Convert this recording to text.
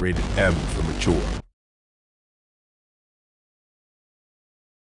rated M for mature.